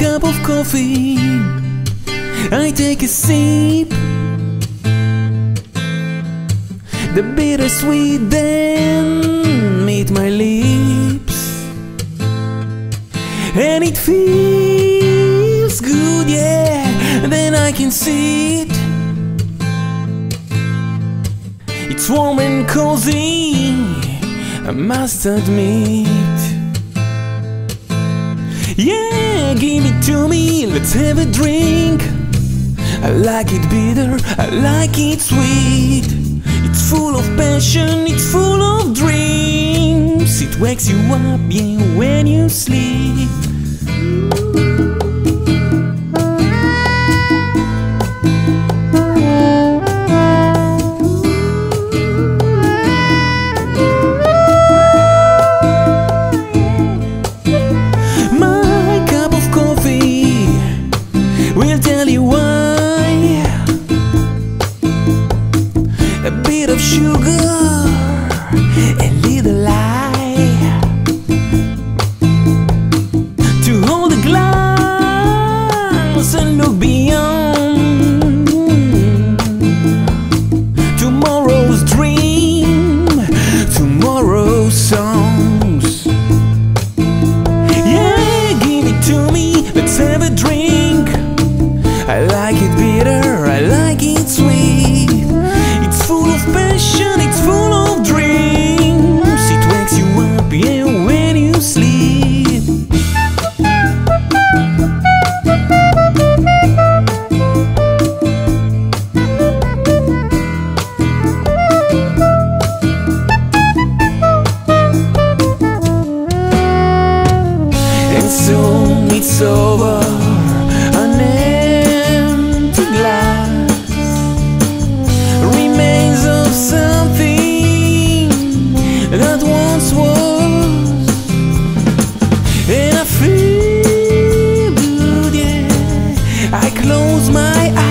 cup of coffee. I take a sip. The bittersweet then meet my lips, and it feels good, yeah. Then I can see it. It's warm and cozy, I must admit. Yeah, give it to me, let's have a drink. I like it bitter, I like it sweet. It's full of passion, it's full of dreams. It wakes you up, yeah, when you sleep. Will tell you why. Soon it's over. An empty glass remains of something that once was, and I feel good. Yeah, I close my eyes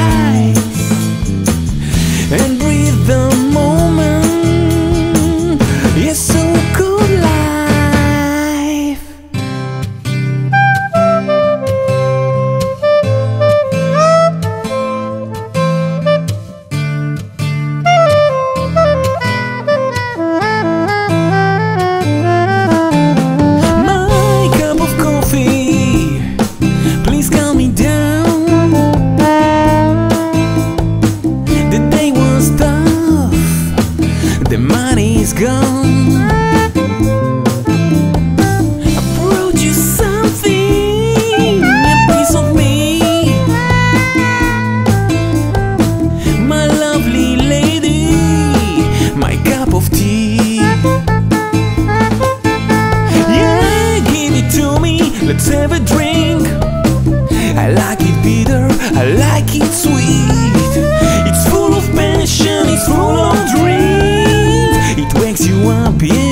let's have a drink. I like it bitter, I like it sweet. It's full of passion, it's full of dreams. It wakes you up, yeah,